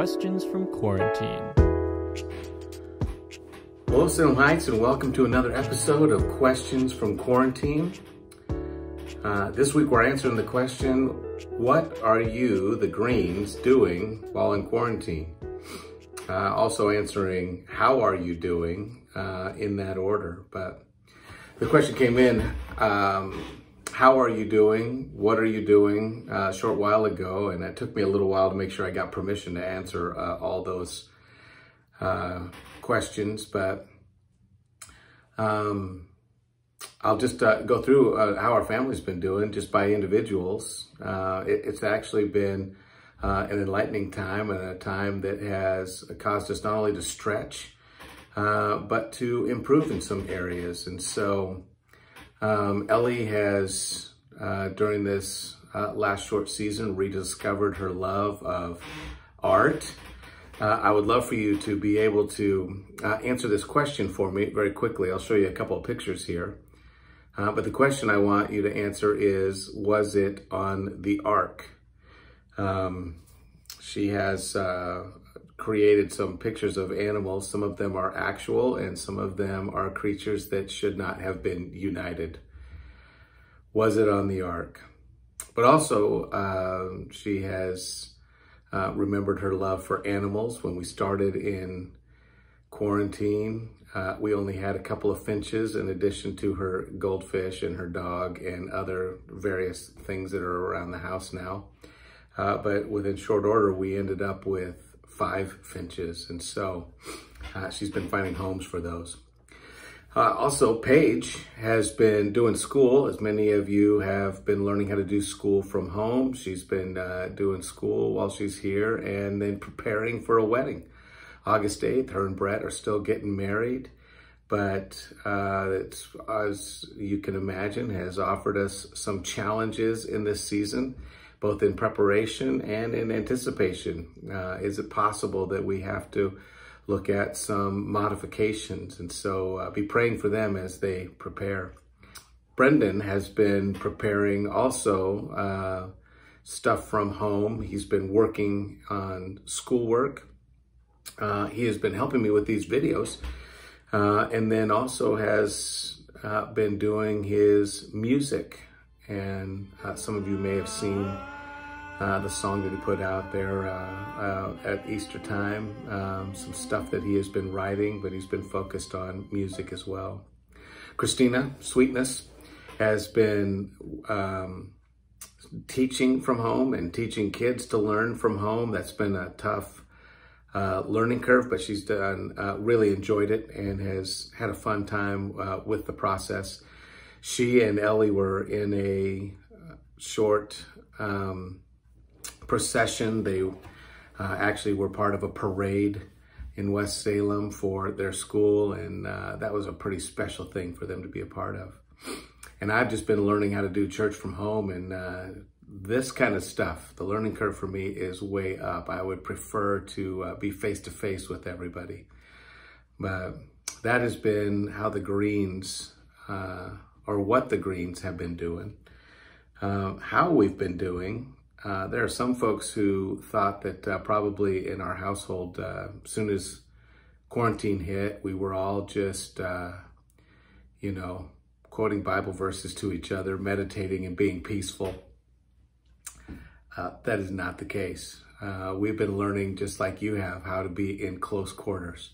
Questions from Quarantine. Hello, Heights, and welcome to another episode of Questions from Quarantine. Uh, this week we're answering the question, what are you, the Greenes, doing while in quarantine? Uh, also answering, how are you doing uh, in that order. But the question came in, um, how are you doing? What are you doing uh, a short while ago? And it took me a little while to make sure I got permission to answer uh, all those uh, questions. But um, I'll just uh, go through uh, how our family's been doing just by individuals. Uh, it, it's actually been an enlightening time and a time that has caused us not only to stretch, but to improve in some areas. And so um, Ellie has, uh, during this last short season, rediscovered her love of art. I would love for you to be able to answer this question for me very quickly. I'll show you a couple of pictures here. Uh, but the question I want you to answer is, was it on the ark? Um, she has uh, created some pictures of animals. Some of them are actual and some of them are creatures that should not have been united. Was it on the ark? But also, uh, she has uh, remembered her love for animals. When we started in quarantine, uh, we only had a couple of finches in addition to her goldfish and her dog and other various things that are around the house now. Uh, but within short order, we ended up with five finches. And so uh, she's been finding homes for those. Uh, also, Paige has been doing school. As many of you have been learning how to do school from home. She's been uh, doing school while she's here and then preparing for a wedding. August 8th, her and Brett are still getting married, but uh, it's, as you can imagine, has offered us some challenges in this season, both in preparation and in anticipation. Uh, is it possible that we have to look at some modifications? And so uh, be praying for them as they prepare. Brendan has been preparing also uh, stuff from home. He's been working on schoolwork uh, he has been helping me with these videos uh, and then also has uh, been doing his music. And uh, some of you may have seen uh, the song that he put out there uh, at Easter time, um, some stuff that he has been writing, but he's been focused on music as well. Christina Sweetness has been um, teaching from home and teaching kids to learn from home. That's been a tough uh, learning curve, but she's done uh, really enjoyed it and has had a fun time uh, with the process. She and Ellie were in a uh, short um, procession. They uh, actually were part of a parade in West Salem for their school, and uh, that was a pretty special thing for them to be a part of. And I've just been learning how to do church from home and this kind of stuff, the learning curve for me is way up. I would prefer to uh, be face to face with everybody. But that has been how the Greenes, uh, or what the Greenes have been doing. Um, how we've been doing, uh, there are some folks who thought that uh, probably in our household, as uh, soon as quarantine hit, we were all just, uh, you know, quoting Bible verses to each other, meditating and being peaceful. Uh, that is not the case. Uh, we've been learning, just like you have, how to be in close quarters,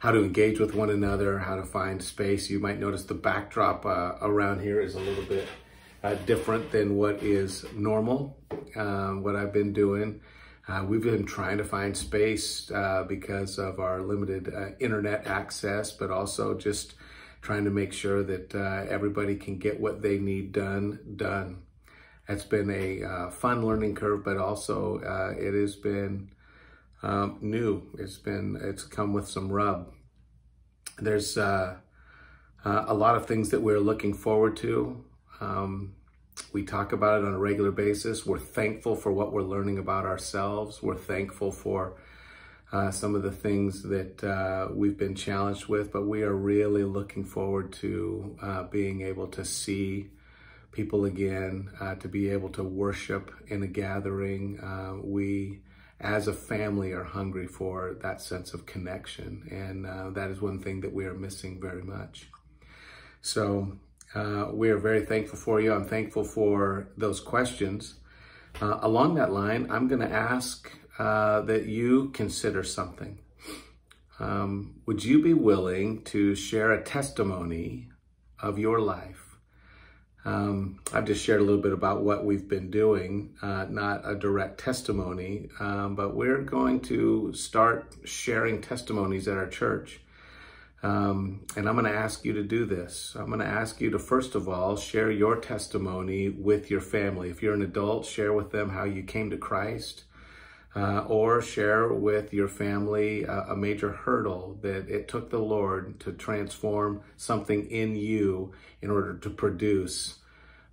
how to engage with one another, how to find space. You might notice the backdrop uh, around here is a little bit uh, different than what is normal, um, what I've been doing. Uh, we've been trying to find space uh, because of our limited internet access, but also just trying to make sure that everybody can get what they need done, done. It's been a uh, fun learning curve, but also uh, it has been um, new. It's been, it's come with some rub. There's uh, uh a lot of things that we're looking forward to. Um, we talk about it on a regular basis. We're thankful for what we're learning about ourselves. We're thankful for uh, some of the things that uh, we've been challenged with, but we are really looking forward to uh, being able to see people again, uh, to be able to worship in a gathering. Uh, we as a family are hungry for that sense of connection. And uh, that is one thing that we are missing very much. So uh, we are very thankful for you. I'm thankful for those questions. Uh, along that line, I'm going to ask uh, that you consider something. Um, would you be willing to share a testimony of your life? Um, I've just shared a little bit about what we've been doing, uh, not a direct testimony, um, but we're going to start sharing testimonies at our church. Um, and I'm going to ask you to do this. I'm going to ask you to, first of all, share your testimony with your family. If you're an adult, share with them how you came to Christ uh, or share with your family a, a major hurdle that it took the Lord to transform something in you in order to produce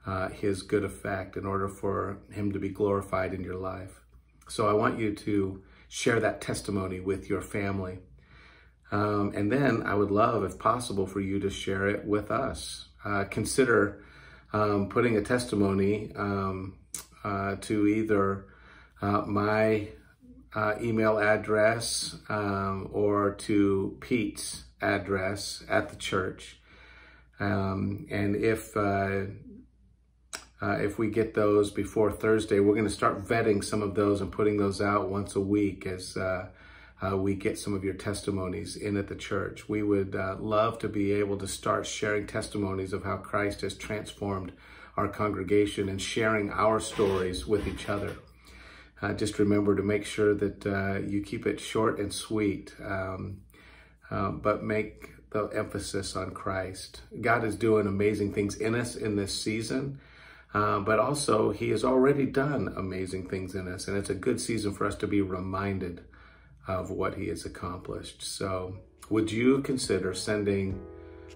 uh, his good effect, in order for him to be glorified in your life. So I want you to share that testimony with your family. Um, and then I would love, if possible, for you to share it with us. Uh, consider um, putting a testimony um, uh, to either uh, my uh, email address um, or to Pete's address at the church. Um, and if uh, uh, if we get those before Thursday, we're going to start vetting some of those and putting those out once a week as uh, uh, we get some of your testimonies in at the church. We would uh, love to be able to start sharing testimonies of how Christ has transformed our congregation and sharing our stories with each other. Uh, just remember to make sure that uh, you keep it short and sweet, um, um, but make the emphasis on Christ. God is doing amazing things in us in this season, uh, but also He has already done amazing things in us, and it's a good season for us to be reminded of what He has accomplished. So, would you consider sending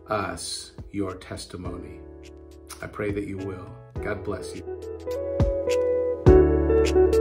us your testimony? I pray that you will. God bless you. You.